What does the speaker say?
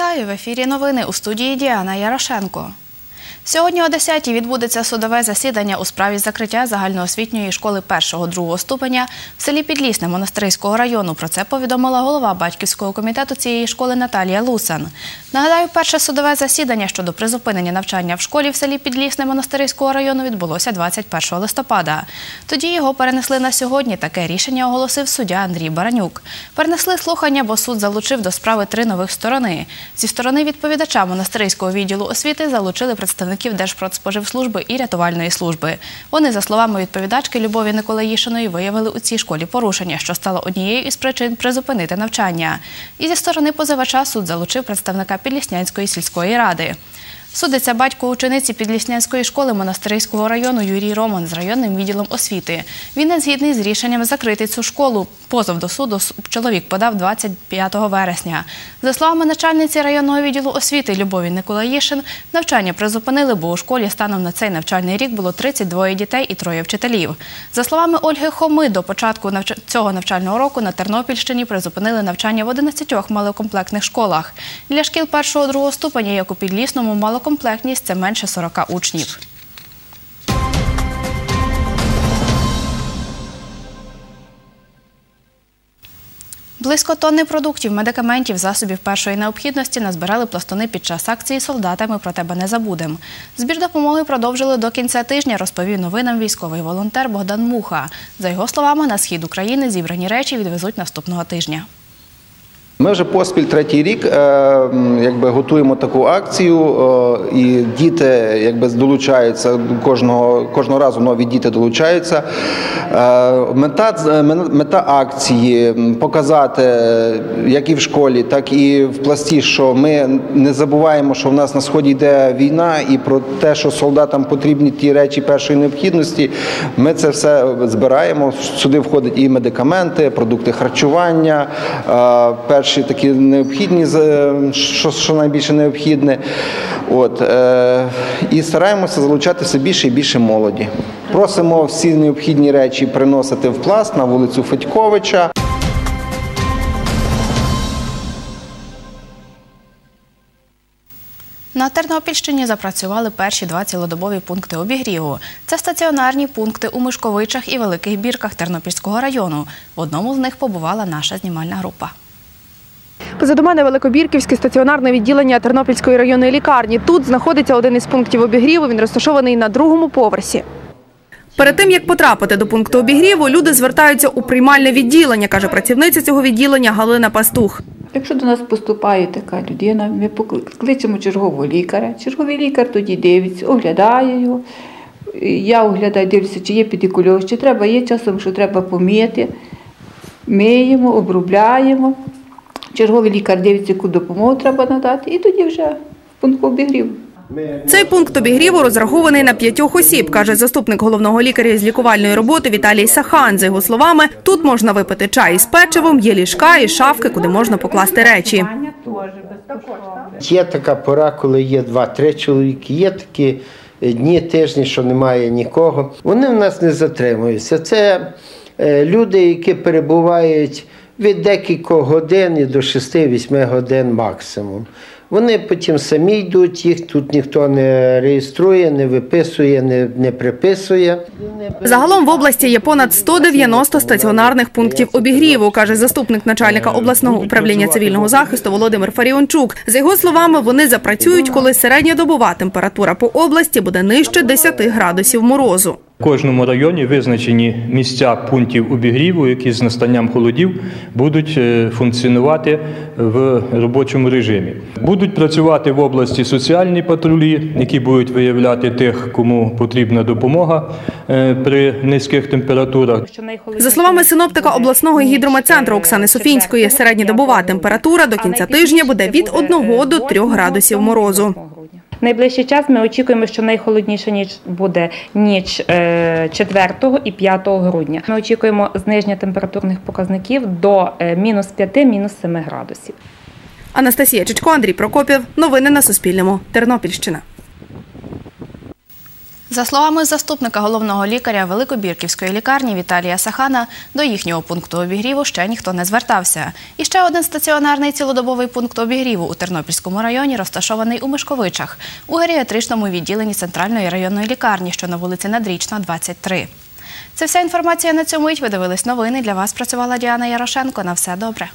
Вітаю в ефірі новини у студії Діана Ярошенко. Сьогодні о 10-й відбудеться судове засідання у справі закриття загальноосвітньої школи 1-2 ступеня в селі Підлісне Монастирського району. Про це повідомила голова батьківського комітету цієї школи Наталія Лусан. Нагадаю, перше судове засідання щодо призупинення навчання в школі в селі Підлісне Монастирського району відбулося 21 листопада. Тоді його перенесли на сьогодні. Таке рішення оголосив суддя Андрій Баранюк. Перенесли слухання, бо суд залучив до справи три нових сторони. Зі сторони відповідача монастирського відділу освіти залучили представників Держпродспоживслужби і рятувальної служби. Вони, за словами відповідачки Любові Николаїшиної, виявили у цій школі порушення, що стало однією із причин призупинити навчання. І зі сторони позивача суд залучив представника Підліснянської сільської ради. Судиться батько учениці Підліснянської школи Монастирського району Юрій Роман з районним відділом освіти. Він не згідний з рішенням закрити цю школу. Позов до суду чоловік подав 25 вересня. За словами начальниці районного відділу освіти Любові Николаїшин, навчання призупинили, бо у школі станом на цей навчальний рік було 32 дітей і троє вчителів. За словами Ольги Хоми, до початку цього навчального року на Тернопільщині призупинили навчання в 11 малокомплектних школах. Для шкіл першого-другого ступеня, як у Підлісному, малокомплектність – це менше 40 учнів. Близько тонни продуктів, медикаментів, засобів першої необхідності назбирали пластуни під час акції Солдатами про тебе не забудем. Збір допомоги продовжили до кінця тижня, розповів новинам військовий волонтер Богдан Муха. За його словами, на схід України зібрані речі відвезуть наступного тижня. Ми вже поспіль третій рік е, якби готуємо таку акцію, е, і діти якби долучаються кожного кожного разу. Нові діти долучаються. Е, мета мета акції показати як і в школі, так і в пласті, що ми не забуваємо, що в нас на сході йде війна, і про те, що солдатам потрібні ті речі першої необхідності. Ми це все збираємо. Сюди входять і медикаменти, продукти харчування. перші перші такі необхідні, що що найбільше необхідне. От, е, І стараємося залучати все більше і більше молоді. Просимо всі необхідні речі приносити в пласт на вулицю Федьковича. На Тернопільщині запрацювали перші два цілодобові пункти обігріву. Це стаціонарні пункти у Мишковичах і Великих Бірках Тернопільського району. В одному з них побувала наша знімальна група. Позаду мене Великобірківське стаціонарне відділення Тернопільської районної лікарні. Тут знаходиться один із пунктів обігріву. Він розташований на другому поверсі. Перед тим як потрапити до пункту обігріву, люди звертаються у приймальне відділення, каже працівниця цього відділення Галина Пастух. Якщо до нас поступає така людина, ми кличемо чергового лікаря. Черговий лікар тоді дивиться, оглядає його. Я оглядаю, дивлюся, чи є підікульоз, чи треба, є часом, що треба помити. Миємо, обробляємо. Черговий лікар дивиться, яку допомогу треба надати, і тоді вже в пункт обігріву. Цей пункт обігріву розрахований на п'ятьох осіб, каже заступник головного лікаря з лікувальної роботи Віталій Сахан. За його словами, тут можна випити чай із печивом, є ліжка і шафки, куди можна покласти речі. Є така пора, коли є два-три чоловіки, є такі дні, тижні, що немає нікого. Вони в нас не затримуються. Це е, люди, які перебувають від декількох годин і до 6-8 годин максимум. Вони потім самі йдуть, їх тут ніхто не реєструє, не виписує, не не приписує. Загалом в області є понад 190 стаціонарних пунктів обігріву, каже заступник начальника обласного управління цивільного захисту Володимир Фаріончук. За його словами, вони запрацюють, коли середньодобова температура по області буде нижче 10 градусів морозу. В кожному районі визначені місця пунктів обігріву, які з настанням холодів будуть е, функціонувати в робочому режимі. Будуть працювати в області соціальні патрулі, які будуть виявляти тих, кому потрібна допомога е, при низьких температурах. За словами синоптика обласного гідрометцентру Оксани Софінської, середньодобова температура до кінця тижня буде від 1 до 3 градусів морозу. Найближчий час ми очікуємо, що найхолодніша ніч буде ніч 4 е, і 5 грудня. Ми очікуємо зниження температурних показників до е, мінус 5, мінус 7 градусів. Анастасія Чичко, Андрій Прокопів. Новини на Суспільному. Тернопільщина. За словами заступника головного лікаря Великобірківської лікарні Віталія Сахана, до їхнього пункту обігріву ще ніхто не звертався. І ще один стаціонарний цілодобовий пункт обігріву у Тернопільському районі розташований у Мишковичах у геріатричному відділенні центральної районної лікарні, що на вулиці Надрічна, 23. Це вся інформація на цьому. Ви дивились новини. Для вас працювала Діана Ярошенко. На все добре.